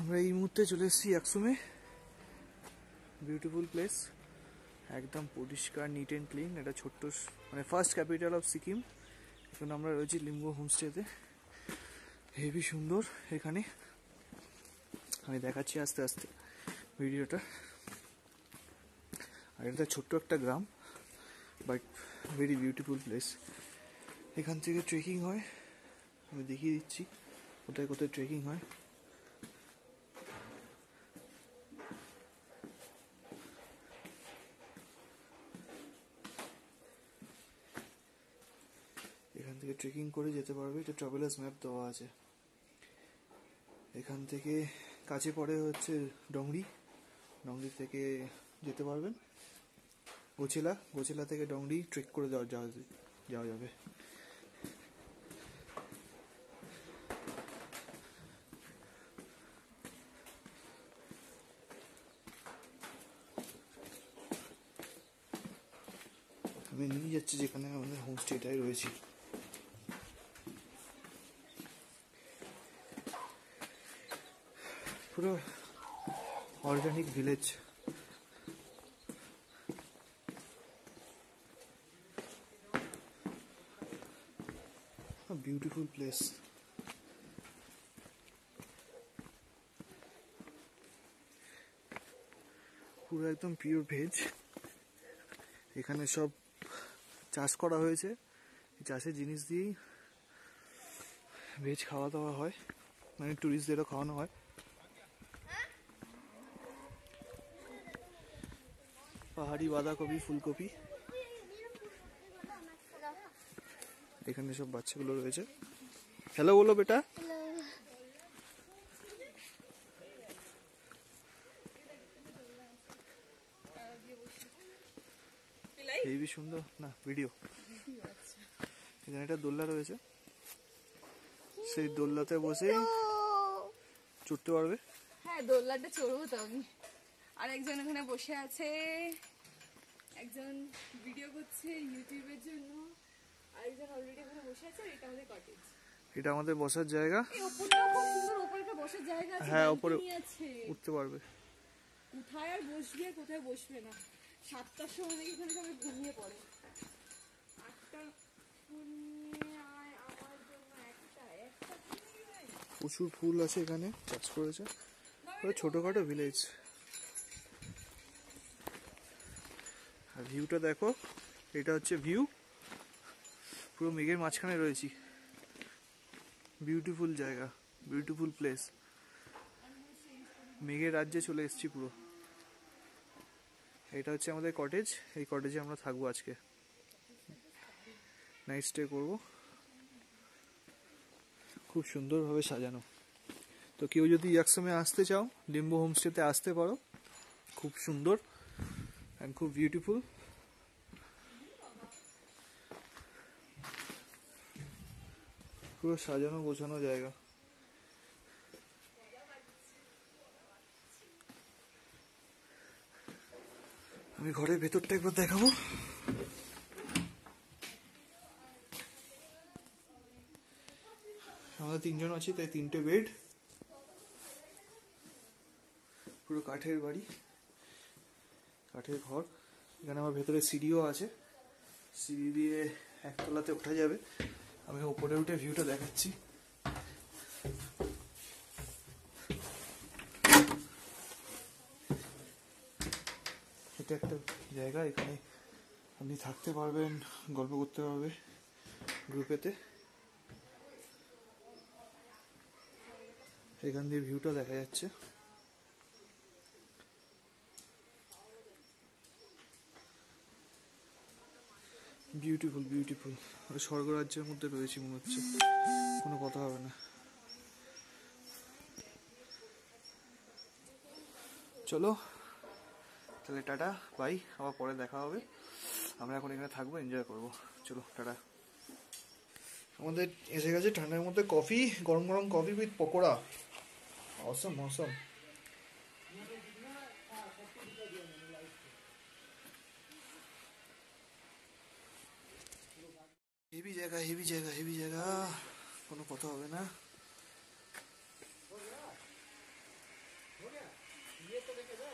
আমরা এই মুহূর্তে চলে এসেছি একসমে বিউটিফুল প্লেস একদম পরিষ্কার নিট অ্যান্ড ক্লিন এটা ছোট্ট মানে ফার্স্ট ক্যাপিটাল অফ সিকিম এখন আমরা রয়েছি লিম্বু হোমস্টেতে। হেভি সুন্দর এখানে। আমি দেখাচ্ছি আস্তে আস্তে ভিডিওটা। আর এটা ছোট্ট একটা গ্রাম বাট ভেরি বিউটিফুল প্লেস এখান থেকে ট্রেকিং হয়। আমি দেখিয়ে দিচ্ছি কোথায় কোথায় ট্রেকিং হয়। থেকে ট্রেকিং করে যেতে পারবে। এটা ট্রাভেলার্স ম্যাপ দেওয়া আছে। এখান থেকে কাছে পড়ে হচ্ছে ডংরি। ডংরি থেকে যেতে পারবেন। গোছেলা গোছেলা থেকে ডংরি ট্রেক করে যাওয়া যাওয়া যাওয়া যাবে। আমি নিয়ে যাচ্ছি যেখানে আমাদের হোমস্টেটাই রয়েছি। পুরো অর্গানিক ভিলেজ বিউটিফুল প্লেস পুরো একদম পিওর ভেজ এখানে সব চাষ করা হয়েছে। চাষের জিনিস দিয়েই ভেজ খাওয়া দাওয়া হয়। মানে ট্যুরিস্টদেরও খাওয়ানো হয়। পাহাড়ি বাঁধাকপি ফুলকপি। এখানে সব বাচ্চাগুলো রয়েছে। হ্যালো বলো বেটা। হেবি সুন্দর। না ভিডিও এখানে একটা দোলনা রয়েছে। সেই দোলনাতে বসে চড়তে পারবে। হ্যাঁ দোলনাটা চড়বো তো আমি আর একজন এখানে বসে আছে। একজন ভিডিও করছে ইউটিউবের জন্য। আর একজন অলরেডি এখানে বসে আছে এটা আমাদের কটেজ এটা আমাদের বসার জায়গা। বসার জায়গা হ্যাঁ, ওপরে- উঠতে পারবে। কোথায় আর বসবে কোথায় বসবে না। সাতটার সময় নাকি এখানে সবাই ঘুমিয়ে পড়ে। আটটা। প্রচুর ফুল আছে এখানে চাষ করেছে। ছোটখাটো ভিলেজ ভিউটা দেখো, এটা হচ্ছে ভিউ পুরো মেঘের মাঝখানে রয়েছি। বিউটিফুল জায়গা বিউটিফুল প্লেস মেঘের রাজ্যে চলে এসেছি পুরো। এটা হচ্ছে আমাদের কটেজ এই কটেজে আমরা থাকব আজকে। নাইট স্টে করব। খুব সুন্দরভাবে সাজানো। তো কেউ যদি ইয়াকসমে আসতে চাও লিম্বু হোমস্টেতে আসতে পারো। খুব সুন্দর। অ্যান্ড খুব বিউটিফুল পুরো সাজানো, গোছানো জায়গা। আমি ঘরের ভেতরটা একবার দেখাবো। আমরা তিনজন আছি, তাই তিনটে বেড পুরো কাঠের বাড়ি। কাঠের ঘর। এখানে আমার ভেতরে সিঁড়িও আছে। সিঁড়ি দিয়ে একতলাতে ওঠা যাবে। আমি ওপরে উঠে ভিউটা দেখাচ্ছি। এটা একটা জায়গা, এখানে আপনি থাকতে পারবেন, গল্প করতে পারবে গ্রুপেতে এখান দিয়ে ভিউটা দেখা যাচ্ছে। বিউটিফুল বিউটিফুল ওই স্বর্গরাজ্যের মধ্যে রয়েছি মনে হচ্ছে। কোনো কথা হবে না। চলো। তাহলে টাটা, বাই। আবার পরে দেখা হবে। আমরা এখন এখানে থাকব এনজয় করব। চলো, টাটা। আমাদের এসে গেছে ঠান্ডার মধ্যে কফি, গরম গরম coffee with pakora. Awesome awesome heavy জায়গা হেভি জায়গা হেভি জায়গা। কোনো কথা হবে না। हो गया हो गया ये तो लेके जा